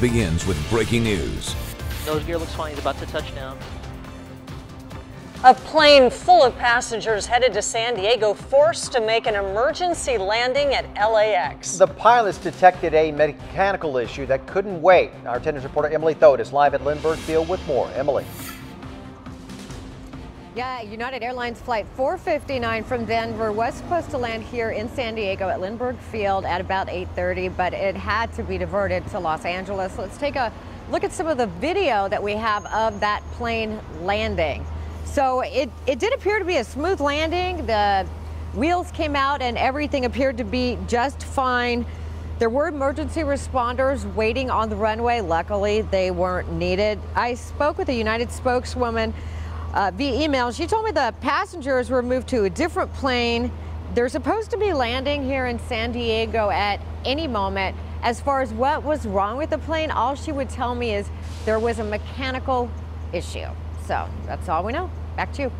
begins with breaking news. Nose gear looks fine. He's about to touch down. A plane full of passengers headed to San Diego forced to make an emergency landing at LAX. The pilots detected a mechanical issue that couldn't wait. Our attendance reporter Emily Thode is live at Lindbergh Field with more. Emily. Yeah, United Airlines flight 459 from Denver was supposed to land here in San Diego at Lindbergh Field at about 8:30, but it had to be diverted to Los Angeles. Let's take a look at some of the video that we have of that plane landing. So it, it did appear to be a smooth landing. The wheels came out and everything appeared to be just fine. There were emergency responders waiting on the runway. Luckily, they weren't needed. I spoke with a United spokeswoman uh, via email. She told me the passengers were moved to a different plane. They're supposed to be landing here in San Diego at any moment. As far as what was wrong with the plane, all she would tell me is there was a mechanical issue. So that's all we know. Back to you.